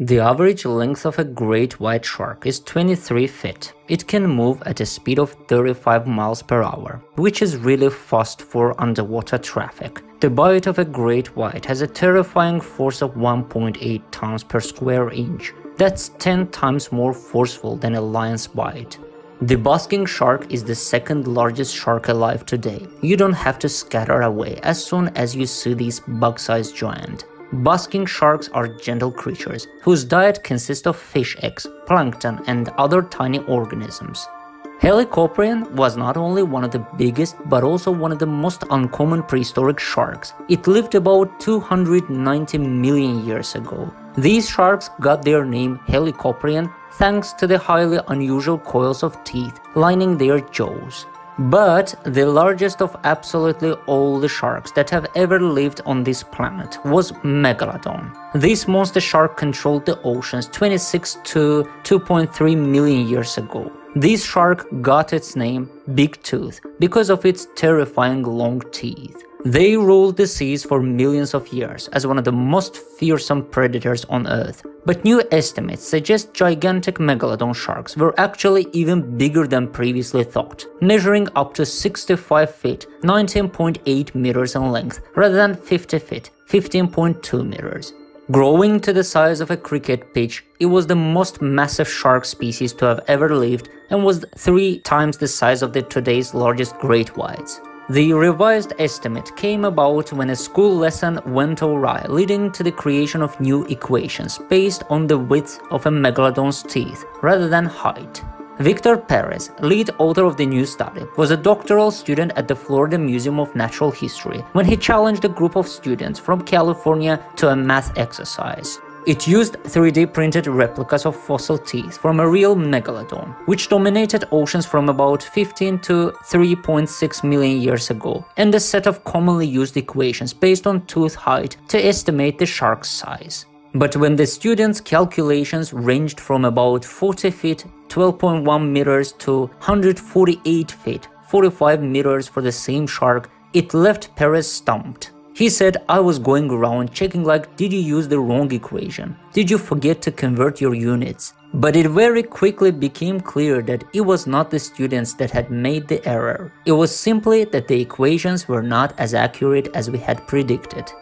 The average length of a great white shark is 23 feet. It can move at a speed of 35 miles per hour, which is really fast for underwater traffic. The bite of a great white has a terrifying force of 1.8 tons per square inch. That's 10 times more forceful than a lion's bite. The basking shark is the second largest shark alive today. You don't have to scatter away as soon as you see this bug-sized giant. Basking sharks are gentle creatures whose diet consists of fish eggs, plankton, and other tiny organisms. Helicoprion was not only one of the biggest but also one of the most uncommon prehistoric sharks. It lived about 290 million years ago. These sharks got their name Helicoprion thanks to the highly unusual coils of teeth lining their jaws. But the largest of absolutely all the sharks that have ever lived on this planet was Megalodon. This monster shark controlled the oceans 26 to 2.3 million years ago. This shark got its name Big Tooth because of its terrifying long teeth. They ruled the seas for millions of years as one of the most fearsome predators on Earth, but new estimates suggest gigantic megalodon sharks were actually even bigger than previously thought, measuring up to 65 feet 19.8 meters in length rather than 50 feet 15.2 meters. Growing to the size of a cricket pitch, it was the most massive shark species to have ever lived and was three times the size of the today's largest great whites. The revised estimate came about when a school lesson went awry, leading to the creation of new equations based on the width of a megalodon's teeth rather than height. Victor Perez, lead author of the new study, was a doctoral student at the Florida Museum of Natural History when he challenged a group of students from California to a math exercise. It used 3D printed replicas of fossil teeth from a real megalodon, which dominated oceans from about 15 to 3.6 million years ago, and a set of commonly used equations based on tooth height to estimate the shark's size. But when the students' calculations ranged from about 40 feet 12.1 meters to 148 feet 45 meters for the same shark, it left Perez stumped. He said I was going around checking like did you use the wrong equation? Did you forget to convert your units? But it very quickly became clear that it was not the students that had made the error. It was simply that the equations were not as accurate as we had predicted.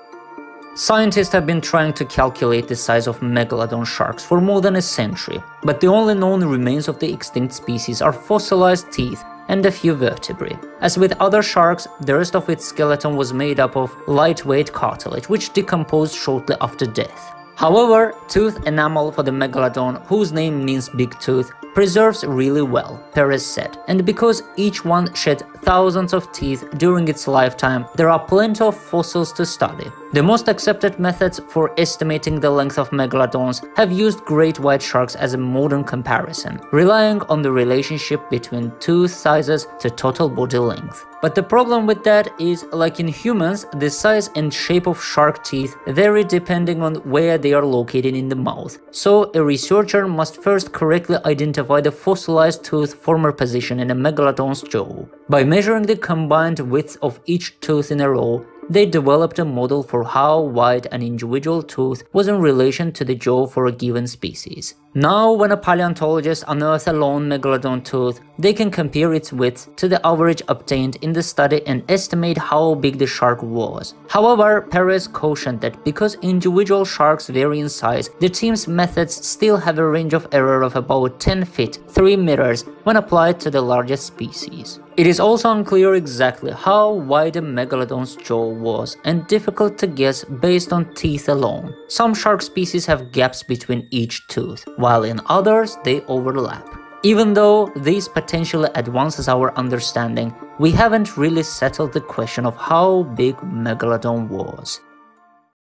Scientists have been trying to calculate the size of megalodon sharks for more than a century, but the only known remains of the extinct species are fossilized teeth and a few vertebrae. As with other sharks, the rest of its skeleton was made up of lightweight cartilage, which decomposed shortly after death. However, tooth enamel for the megalodon, whose name means big tooth, preserves really well, Perez said, and because each one shed thousands of teeth during its lifetime, there are plenty of fossils to study. The most accepted methods for estimating the length of megalodons have used great white sharks as a modern comparison, relying on the relationship between tooth sizes to total body length. But the problem with that is, like in humans, the size and shape of shark teeth vary depending on where they are located in the mouth. So a researcher must first correctly identify the fossilized tooth former position in a megalodon's jaw. By measuring the combined width of each tooth in a row, they developed a model for how wide an individual tooth was in relation to the jaw for a given species. Now, when a paleontologist unearths a lone megalodon tooth, they can compare its width to the average obtained in the study and estimate how big the shark was. However, Perez cautioned that because individual sharks vary in size, the team's methods still have a range of error of about 10 feet 3 meters when applied to the largest species. It is also unclear exactly how wide a megalodon's jaw was and difficult to guess based on teeth alone. Some shark species have gaps between each tooth, while in others they overlap. Even though this potentially advances our understanding, we haven't really settled the question of how big Megalodon was.